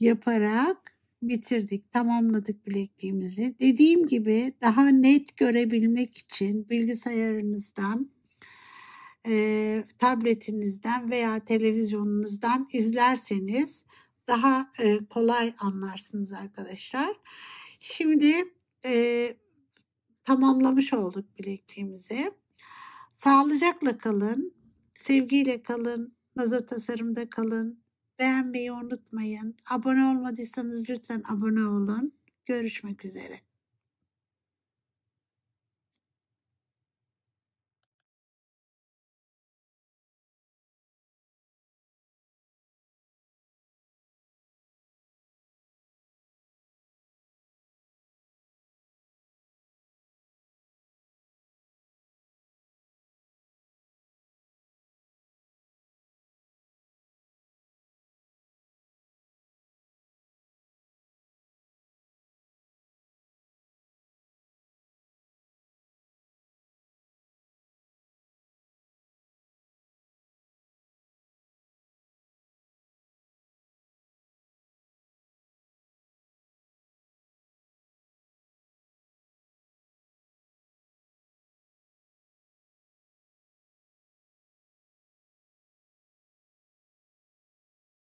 yaparak bitirdik, tamamladık bilekliğimizi. Dediğim gibi daha net görebilmek için bilgisayarınızdan e, tabletinizden veya televizyonunuzdan izlerseniz daha e, kolay anlarsınız arkadaşlar. Şimdi e, tamamlamış olduk bilekliğimizi. Sağlıcakla kalın, sevgiyle kalın, nazar tasarımda kalın. Beğenmeyi unutmayın. Abone olmadıysanız lütfen abone olun. Görüşmek üzere.